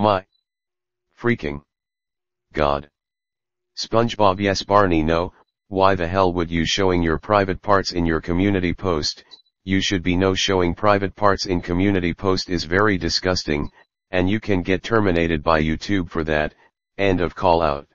My. Freaking. God. SpongeBob yes Barney no, why the hell would you showing your private parts in your community post, you should be no showing private parts in community post is very disgusting, and you can get terminated by YouTube for that, end of call out.